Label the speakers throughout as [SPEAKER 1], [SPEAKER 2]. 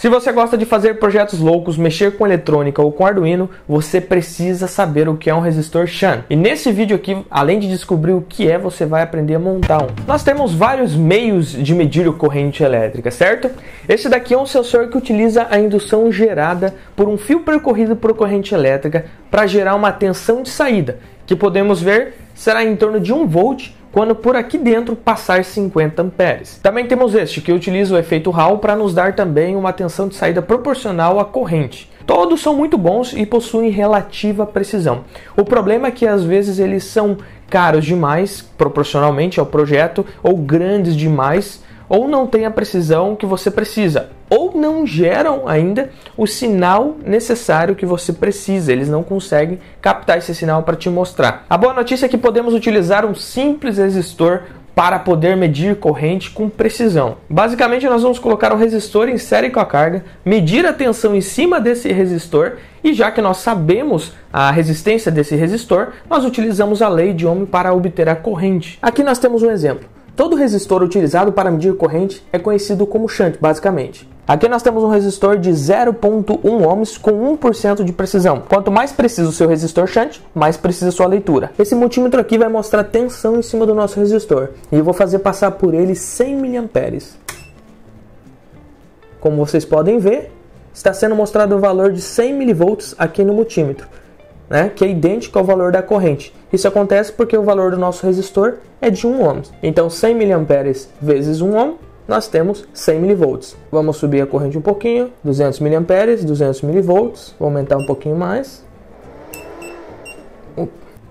[SPEAKER 1] Se você gosta de fazer projetos loucos, mexer com eletrônica ou com Arduino, você precisa saber o que é um resistor shunt. E nesse vídeo aqui, além de descobrir o que é, você vai aprender a montar um. Nós temos vários meios de medir a corrente elétrica, certo? Esse daqui é um sensor que utiliza a indução gerada por um fio percorrido por corrente elétrica para gerar uma tensão de saída, que podemos ver será em torno de 1 volt quando por aqui dentro passar 50 amperes. Também temos este que utiliza o efeito Hall para nos dar também uma tensão de saída proporcional à corrente. Todos são muito bons e possuem relativa precisão. O problema é que às vezes eles são caros demais proporcionalmente ao projeto ou grandes demais ou não têm a precisão que você precisa, ou não geram ainda o sinal necessário que você precisa. Eles não conseguem captar esse sinal para te mostrar. A boa notícia é que podemos utilizar um simples resistor para poder medir corrente com precisão. Basicamente, nós vamos colocar um resistor em série com a carga, medir a tensão em cima desse resistor e já que nós sabemos a resistência desse resistor, nós utilizamos a lei de Ohm para obter a corrente. Aqui nós temos um exemplo. Todo resistor utilizado para medir corrente é conhecido como shunt, basicamente. Aqui nós temos um resistor de 0.1 ohms com 1% de precisão. Quanto mais preciso o seu resistor shunt, mais precisa sua leitura. Esse multímetro aqui vai mostrar tensão em cima do nosso resistor. E eu vou fazer passar por ele 100 mA. Como vocês podem ver, está sendo mostrado o valor de 100 mV aqui no multímetro né, que é idêntico ao valor da corrente. Isso acontece porque o valor do nosso resistor é de 1 ohm. Então 100 mA vezes 1 ohm, nós temos 100 mV. Vamos subir a corrente um pouquinho, 200 mA, 200 mV, vou aumentar um pouquinho mais.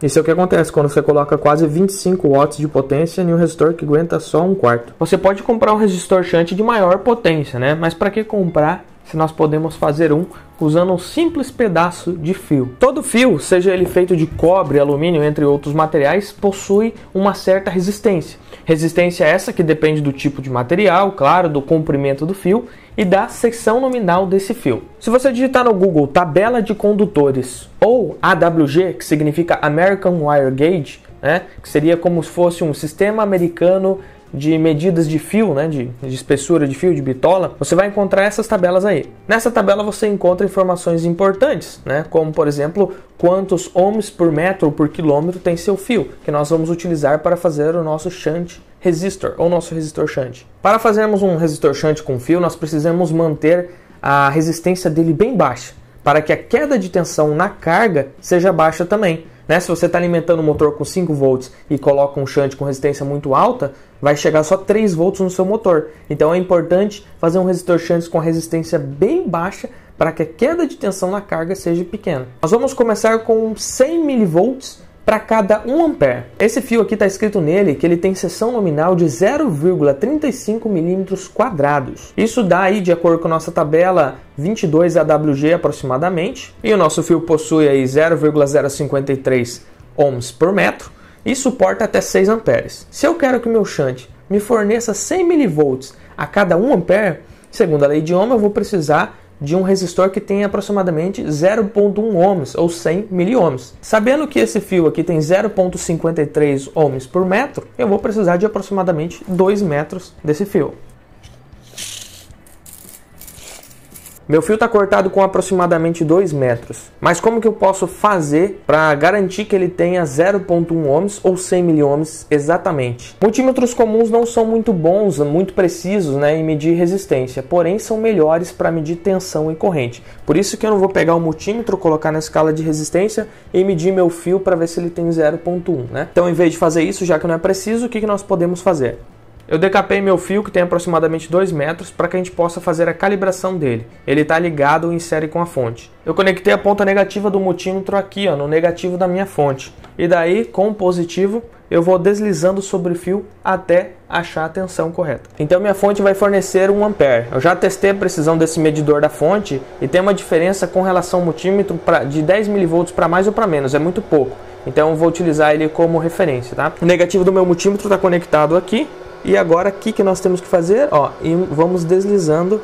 [SPEAKER 1] Isso é o que acontece quando você coloca quase 25 watts de potência em um resistor que aguenta só um quarto. Você pode comprar um resistor shunt de maior potência, né? Mas para que comprar se nós podemos fazer um usando um simples pedaço de fio. Todo fio, seja ele feito de cobre, alumínio, entre outros materiais, possui uma certa resistência. Resistência essa que depende do tipo de material, claro, do comprimento do fio e da seção nominal desse fio. Se você digitar no Google tabela de condutores ou AWG, que significa American Wire Gauge, né, que seria como se fosse um sistema americano de medidas de fio, né, de, de, espessura de fio, de bitola, você vai encontrar essas tabelas aí. Nessa tabela você encontra informações importantes, né, como por exemplo quantos ohms por metro ou por quilômetro tem seu fio, que nós vamos utilizar para fazer o nosso shunt resistor ou nosso resistor shunt. Para fazermos um resistor shunt com fio, nós precisamos manter a resistência dele bem baixa, para que a queda de tensão na carga seja baixa também. Né? Se você está alimentando o motor com 5 volts e coloca um shunt com resistência muito alta, vai chegar só 3 volts no seu motor. Então é importante fazer um resistor shunt com resistência bem baixa para que a queda de tensão na carga seja pequena. Nós vamos começar com 100 mV para cada 1 ampere. Esse fio aqui está escrito nele que ele tem seção nominal de 0,35 milímetros quadrados. Isso dá aí, de acordo com a nossa tabela, 22 AWG aproximadamente. E o nosso fio possui aí 0,053 ohms por metro e suporta até 6 amperes. Se eu quero que o meu shunt me forneça 100 mV a cada 1 ampere, segundo a lei de Ohm, eu vou precisar de um resistor que tem aproximadamente 0.1 ohms ou 100 miliohms. Sabendo que esse fio aqui tem 0.53 ohms por metro, eu vou precisar de aproximadamente 2 metros desse fio. Meu fio está cortado com aproximadamente 2 metros. Mas como que eu posso fazer para garantir que ele tenha 0.1 ohms ou 100 miliohms exatamente? Multímetros comuns não são muito bons, muito precisos né, em medir resistência, porém são melhores para medir tensão e corrente. Por isso que eu não vou pegar o multímetro, colocar na escala de resistência e medir meu fio para ver se ele tem 0.1. Né? Então, em vez de fazer isso, já que não é preciso, o que, que nós podemos fazer? Eu decapei meu fio, que tem aproximadamente 2 metros, para que a gente possa fazer a calibração dele. Ele está ligado em série com a fonte. Eu conectei a ponta negativa do multímetro aqui, ó, no negativo da minha fonte. E daí, com o positivo, eu vou deslizando sobre o fio até achar a tensão correta. Então minha fonte vai fornecer 1 ampere. Eu já testei a precisão desse medidor da fonte e tem uma diferença com relação ao multímetro pra, de 10 mV para mais ou para menos, é muito pouco. Então eu vou utilizar ele como referência, tá? O negativo do meu multímetro está conectado aqui e agora, o que, que nós temos que fazer? Ó, e vamos deslizando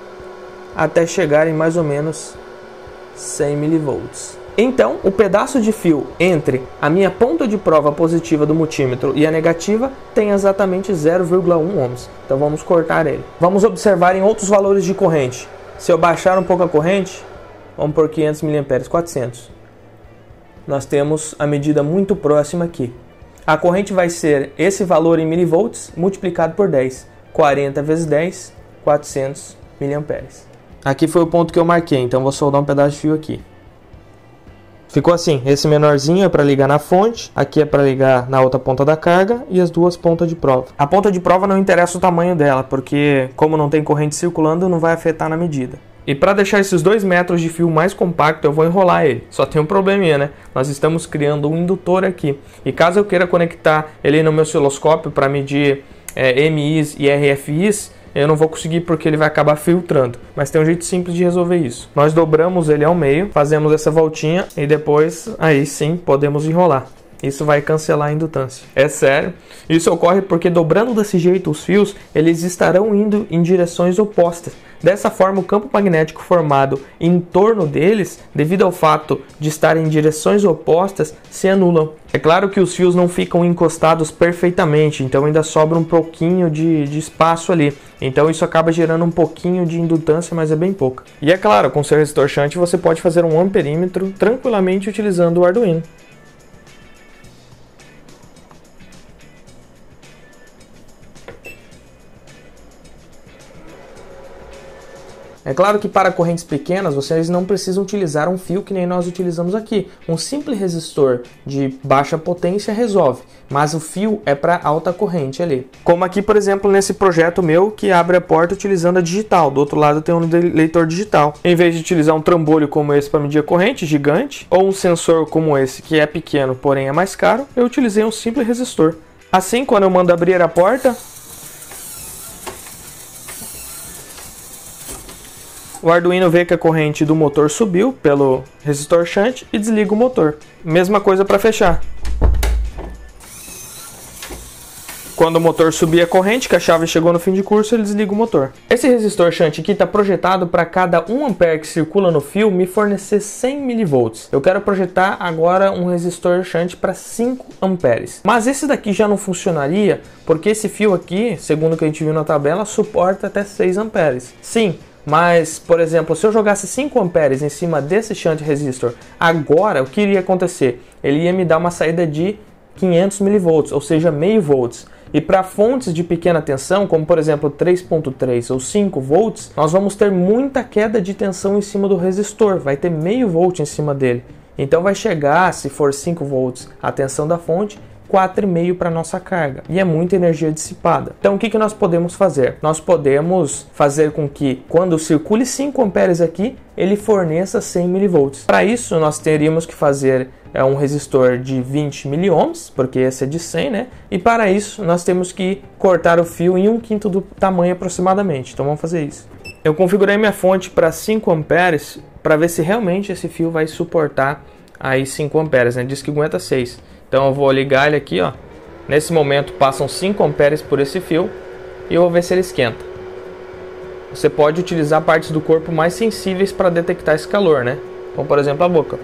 [SPEAKER 1] até chegar em mais ou menos 100 mV. Então, o pedaço de fio entre a minha ponta de prova positiva do multímetro e a negativa tem exatamente 0,1 ohms. Então vamos cortar ele. Vamos observar em outros valores de corrente. Se eu baixar um pouco a corrente, vamos por 500 mA, 400. Nós temos a medida muito próxima aqui. A corrente vai ser esse valor em milivolts multiplicado por 10. 40 vezes 10, 400 mA. Aqui foi o ponto que eu marquei, então vou soldar um pedaço de fio aqui. Ficou assim, esse menorzinho é para ligar na fonte, aqui é para ligar na outra ponta da carga e as duas pontas de prova. A ponta de prova não interessa o tamanho dela, porque como não tem corrente circulando, não vai afetar na medida. E para deixar esses dois metros de fio mais compacto, eu vou enrolar ele. Só tem um probleminha, né? Nós estamos criando um indutor aqui. E caso eu queira conectar ele no meu osciloscópio para medir é, MIs e RFIs, eu não vou conseguir porque ele vai acabar filtrando. Mas tem um jeito simples de resolver isso. Nós dobramos ele ao meio, fazemos essa voltinha e depois aí sim podemos enrolar. Isso vai cancelar a indutância. É sério. Isso ocorre porque dobrando desse jeito os fios, eles estarão indo em direções opostas. Dessa forma, o campo magnético formado em torno deles, devido ao fato de estarem em direções opostas, se anulam. É claro que os fios não ficam encostados perfeitamente, então ainda sobra um pouquinho de, de espaço ali. Então isso acaba gerando um pouquinho de indutância, mas é bem pouca. E é claro, com seu resistor shunt você pode fazer um amperímetro tranquilamente utilizando o Arduino. É claro que para correntes pequenas vocês não precisam utilizar um fio que nem nós utilizamos aqui. Um simples resistor de baixa potência resolve, mas o fio é para alta corrente ali. Como aqui, por exemplo, nesse projeto meu que abre a porta utilizando a digital. Do outro lado tem um leitor digital. Em vez de utilizar um trambolho como esse para medir a corrente gigante ou um sensor como esse que é pequeno, porém é mais caro, eu utilizei um simples resistor. Assim, quando eu mando abrir a porta, O Arduino vê que a corrente do motor subiu pelo resistor shunt e desliga o motor. Mesma coisa para fechar. Quando o motor subir a corrente, que a chave chegou no fim de curso, ele desliga o motor. Esse resistor shunt aqui está projetado para cada 1 ampere que circula no fio me fornecer 100 mV. Eu quero projetar agora um resistor shunt para 5 amperes. Mas esse daqui já não funcionaria, porque esse fio aqui, segundo o que a gente viu na tabela, suporta até 6 amperes. Sim, mas, por exemplo, se eu jogasse 5 amperes em cima desse shunt resistor, agora o que iria acontecer? Ele ia me dar uma saída de 500 mV, ou seja, meio volts. E para fontes de pequena tensão, como por exemplo 3.3 ou 5 volts, nós vamos ter muita queda de tensão em cima do resistor, vai ter meio volt em cima dele. Então vai chegar, se for 5 volts, a tensão da fonte 4,5 para nossa carga e é muita energia dissipada. Então o que, que nós podemos fazer? Nós podemos fazer com que quando circule 5 amperes aqui, ele forneça 100 milivolts. Para isso nós teríamos que fazer é um resistor de 20 miliohms, porque esse é de 100, né? E para isso nós temos que cortar o fio em um quinto do tamanho aproximadamente. Então vamos fazer isso. Eu configurei minha fonte para 5 amperes para ver se realmente esse fio vai suportar aí 5 amperes, né? Diz que aguenta 6. Então eu vou ligar ele aqui, ó. Nesse momento passam 5 amperes por esse fio e eu vou ver se ele esquenta. Você pode utilizar partes do corpo mais sensíveis para detectar esse calor, né? Como por exemplo a boca.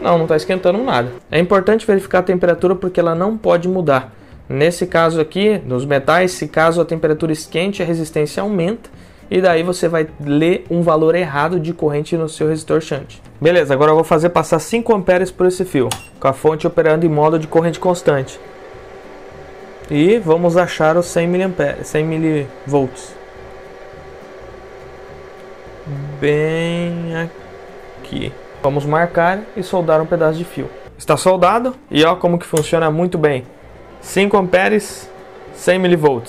[SPEAKER 1] Não, não está esquentando nada. É importante verificar a temperatura porque ela não pode mudar. Nesse caso aqui, nos metais, se caso a temperatura esquente, a resistência aumenta e daí você vai ler um valor errado de corrente no seu resistor shunt. Beleza, agora eu vou fazer passar 5 amperes por esse fio, com a fonte operando em modo de corrente constante. E vamos achar os 100 mA, 100 mV. Bem aqui. Vamos marcar e soldar um pedaço de fio. Está soldado e ó como que funciona muito bem. 5 amperes, 100 mV.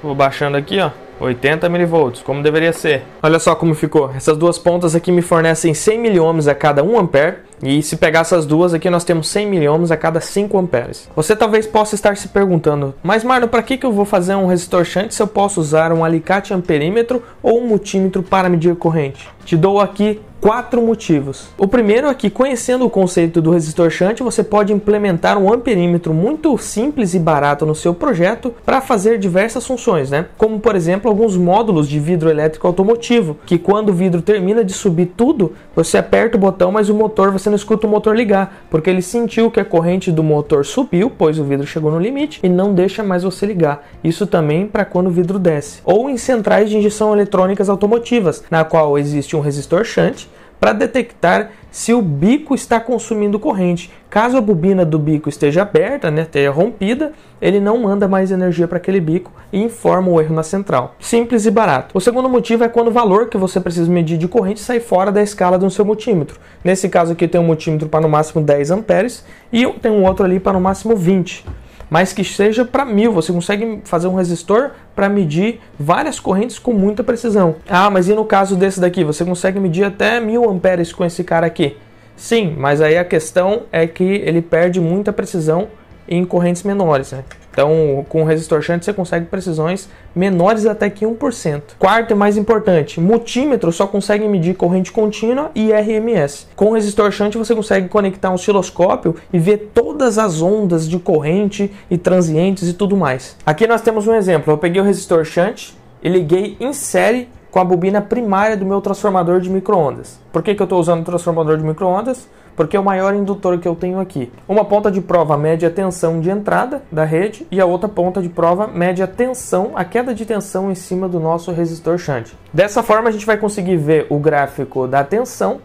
[SPEAKER 1] Vou baixando aqui, ó. 80 mV, como deveria ser. Olha só como ficou. Essas duas pontas aqui me fornecem 100 mA a cada 1 ampere. E se pegar essas duas aqui, nós temos 100 mA a cada 5 amperes. Você talvez possa estar se perguntando, mas Marno, para que, que eu vou fazer um resistor shunt se eu posso usar um alicate amperímetro ou um multímetro para medir corrente? Te dou aqui quatro motivos. O primeiro é que, conhecendo o conceito do resistor shunt, você pode implementar um amperímetro muito simples e barato no seu projeto para fazer diversas funções, né? Como, por exemplo, alguns módulos de vidro elétrico automotivo, que quando o vidro termina de subir tudo, você aperta o botão, mas o motor você não escuta o motor ligar, porque ele sentiu que a corrente do motor subiu, pois o vidro chegou no limite e não deixa mais você ligar. Isso também para quando o vidro desce. Ou em centrais de injeção eletrônicas automotivas, na qual existe um resistor shunt para detectar se o bico está consumindo corrente. Caso a bobina do bico esteja aberta, né, esteja rompida, ele não manda mais energia para aquele bico e informa o erro na central. Simples e barato. O segundo motivo é quando o valor que você precisa medir de corrente sai fora da escala do seu multímetro. Nesse caso aqui tem um multímetro para no máximo 10 amperes e tem um outro ali para no máximo 20 mas que seja para mil. Você consegue fazer um resistor para medir várias correntes com muita precisão. Ah, mas e no caso desse daqui? Você consegue medir até mil amperes com esse cara aqui? Sim, mas aí a questão é que ele perde muita precisão em correntes menores. Né? Então, com o resistor shunt você consegue precisões menores até que 1%. Quarto e mais importante, multímetro só consegue medir corrente contínua e RMS. Com o resistor shunt você consegue conectar um osciloscópio e ver todas as ondas de corrente e transientes e tudo mais. Aqui nós temos um exemplo. Eu peguei o resistor shunt e liguei em série com a bobina primária do meu transformador de microondas. Por que, que eu estou usando o transformador de microondas? Porque é o maior indutor que eu tenho aqui. Uma ponta de prova mede a tensão de entrada da rede e a outra ponta de prova mede a tensão, a queda de tensão em cima do nosso resistor shunt. Dessa forma a gente vai conseguir ver o gráfico da tensão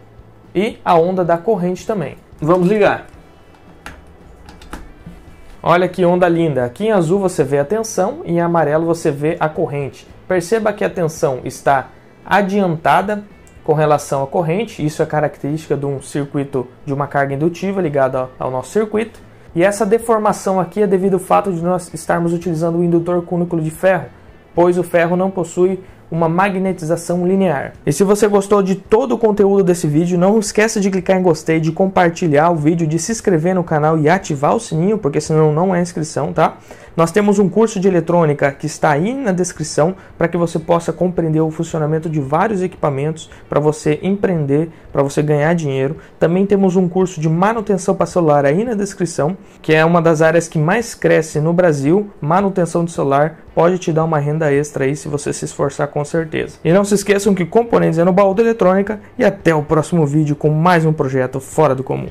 [SPEAKER 1] e a onda da corrente também. Vamos ligar. Olha que onda linda. Aqui em azul você vê a tensão e em amarelo você vê a corrente. Perceba que a tensão está adiantada com relação à corrente. Isso é característica de um circuito de uma carga indutiva ligada ao nosso circuito. E essa deformação aqui é devido ao fato de nós estarmos utilizando o indutor com núcleo de ferro, pois o ferro não possui uma magnetização linear. E se você gostou de todo o conteúdo desse vídeo, não esqueça de clicar em gostei, de compartilhar o vídeo, de se inscrever no canal e ativar o sininho, porque senão não é inscrição, tá? Nós temos um curso de eletrônica que está aí na descrição para que você possa compreender o funcionamento de vários equipamentos para você empreender, para você ganhar dinheiro. Também temos um curso de manutenção para celular aí na descrição, que é uma das áreas que mais cresce no Brasil. Manutenção de celular pode te dar uma renda extra aí se você se esforçar com certeza. E não se esqueçam que componentes é no baú da eletrônica e até o próximo vídeo com mais um projeto fora do comum.